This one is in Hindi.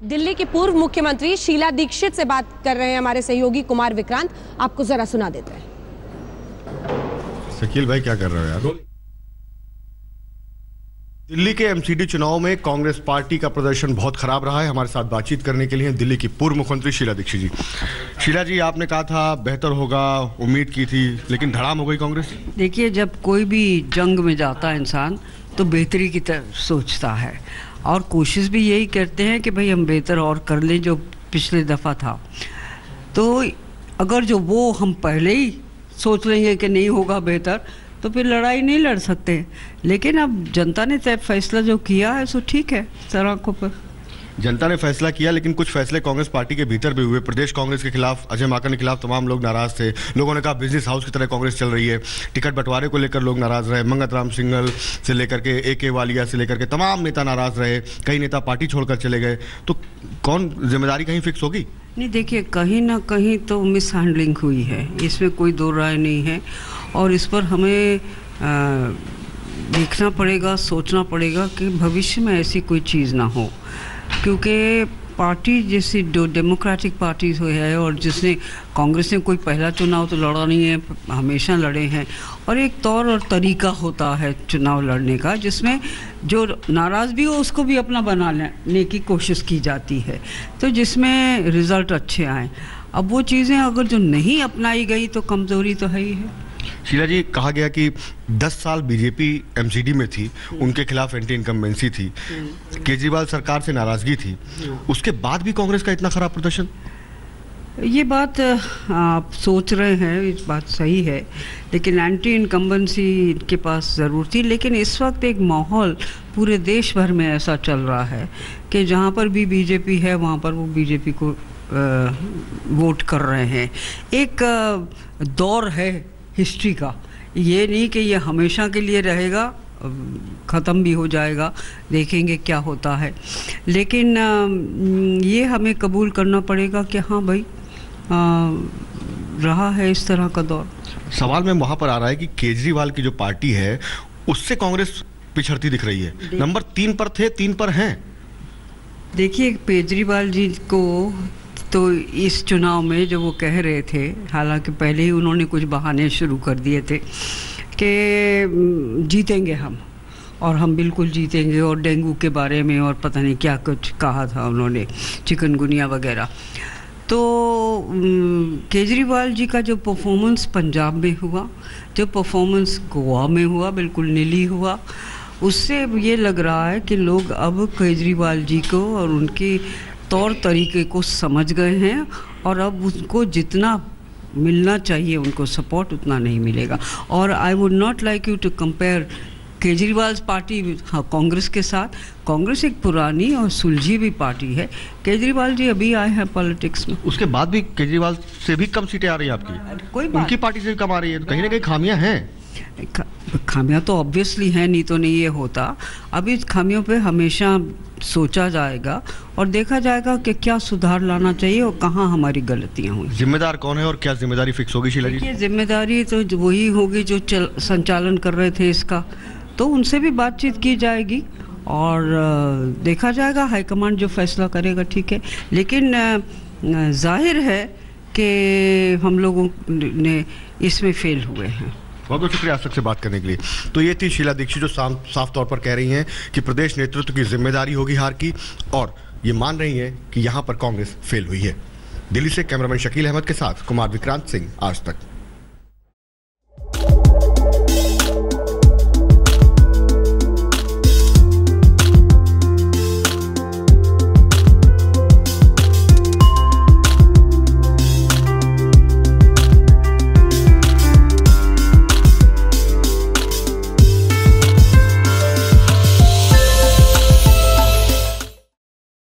दिल्ली की पूर्व मुख्यमंत्री शीला दीक्षित से बात कर रहे हैं हमारे सहयोगी कुमार विक्रांत। आपको जरा सुना देते हैं। शकील भाई क्या कर रहे हो यार? दिल्ली के एमसीडी चुनाव में कांग्रेस पार्टी का प्रदर्शन बहुत खराब रहा है। हमारे साथ बातचीत करने के लिए दिल्ली की पूर्व मुख्यमंत्री शीला दीक्षित जी। शीला जी आपने कहा था बेहतर होगा उम्मीद की थी लेकिन धड़ाम हो गई कांग्रेस। देखिए जब कोई भी जंग में जाता है इंसान तो बेहतरी की तरफ़ सोचता है। और कोशिश भी यही करते हैं कि भाई हम बेहतर और कर लें जो पिछले दफ़ा था। तो अगर जो वो हम पहले ही सोच लेंगे कि नहीं होगा बेहतर तो फिर लड़ाई नहीं लड़ सकते। लेकिन अब जनता ने तय फैसला जो किया है, सो ठीक है, सर आँखों पर। जनता ने फैसला किया, लेकिन कुछ फैसले कांग्रेस पार्टी के भीतर भी हुए। प्रदेश कांग्रेस के खिलाफ अजय माकन के खिलाफ तमाम लोग नाराज़ थे। लोगों ने कहा बिज़नेस हाउस की तरह कांग्रेस चल रही है। टिकट बंटवारे को लेकर लोग नाराज़ रहे। मंगत राम सिंगल से लेकर के ए के वालिया से लेकर के तमाम नेता नाराज़ रहे। कई नेता पार्टी छोड़कर चले गए। तो कौन ज़िम्मेदारी कहीं फिक्स होगी? नहीं, देखिए, कहीं ना कहीं तो मिस हैंडलिंग हुई है। इसमें कोई दो राय नहीं है। और इस पर हमें देखना पड़ेगा, सोचना पड़ेगा कि भविष्य में ऐसी कोई चीज़ ना हो। क्योंकि पार्टी जैसी जो डेमोक्रेटिक पार्टी है और जिसने कांग्रेस ने कोई पहला चुनाव तो लड़ा नहीं है, हमेशा लड़े हैं। और एक तौर और तरीका होता है चुनाव लड़ने का, जिसमें जो नाराज़ भी हो उसको भी अपना बना लेने की कोशिश की जाती है। तो जिसमें रिज़ल्ट अच्छे आए। अब वो चीज़ें अगर जो नहीं अपनाई गई तो कमज़ोरी तो है ही है। शीला जी कहा गया कि 10 साल बीजेपी एमसीडी में थी उनके खिलाफ एंटी इनकम्बेंसी थी केजरीवाल सरकार से नाराज़गी थी। उसके बाद भी कांग्रेस का इतना खराब प्रदर्शन? ये बात आप सोच रहे हैं इस बात सही है लेकिन एंटी इनकम्बेंसी के पास ज़रूर थी लेकिन इस वक्त एक माहौल पूरे देश भर में ऐसा चल रहा है कि जहाँ पर भी बीजेपी है वहाँ पर वो बीजेपी को वोट कर रहे हैं। एक दौर है हिस्ट्री का। ये नहीं कि ये हमेशा के लिए रहेगा ख़त्म भी हो जाएगा देखेंगे क्या होता है। लेकिन ये हमें कबूल करना पड़ेगा कि हाँ भाई रहा है इस तरह का दौर। सवाल में वहाँ पर आ रहा है कि केजरीवाल की जो पार्टी है उससे कांग्रेस पिछड़ती दिख रही है। नंबर तीन पर थे तीन पर हैं। देखिए केजरीवाल जी को तो इस चुनाव में जो वो कह रहे थे, हालाँकि पहले ही उन्होंने कुछ बहाने शुरू कर दिए थे कि जीतेंगे हम और हम बिल्कुल जीतेंगे और डेंगू के बारे में और पता नहीं क्या कुछ कहा था उन्होंने, चिकनगुनिया वगैरह। तो केजरीवाल जी का जो परफॉर्मेंस पंजाब में हुआ, जो परफॉर्मेंस गोवा में हुआ, बिल्कुल नीली हुआ, उससे ये लग रहा है कि लोग अब केजरीवाल जी को और उनकी तौर तरीके को समझ गए हैं और अब उनको जितना मिलना चाहिए उनको सपोर्ट उतना नहीं मिलेगा। और I would not like you to compare Kejriwal party हाँ कांग्रेस के साथ। कांग्रेस एक पुरानी और सुलझी भी पार्टी है। केजरीवाल जी अभी आए हैं पॉलिटिक्स में। उसके बाद भी केजरीवाल से भी कम सीटें आ रही है आपकी। कोई उनकी पार्टी से भी कम आ रही है। कहीं ना कहीं खामियाँ हैं। खामियाँ तो ऑब्वियसली हैं नहीं तो नहीं ये होता। अब इस खामियों पे हमेशा सोचा जाएगा और देखा जाएगा कि क्या सुधार लाना चाहिए और कहाँ हमारी गलतियाँ हुई। जिम्मेदार कौन है और क्या ज़िम्मेदारी फिक्स होगी शीला जी? ज़िम्मेदारी तो वही होगी जो चल संचालन कर रहे थे इसका। तो उनसे भी बातचीत की जाएगी और देखा जाएगा हाईकमांड जो फैसला करेगा ठीक है। लेकिन ज़ाहिर है कि हम लोगों ने इसमें फेल हुए हैं। बहुत बहुत शुक्रिया आज तक से बात करने के लिए। तो ये थी शीला दीक्षित जो साफ़ तौर पर कह रही हैं कि प्रदेश नेतृत्व की ज़िम्मेदारी होगी हार की और ये मान रही हैं कि यहाँ पर कांग्रेस फेल हुई है। दिल्ली से कैमरामैन शकील अहमद के साथ कुमार विक्रांत सिंह, आज तक।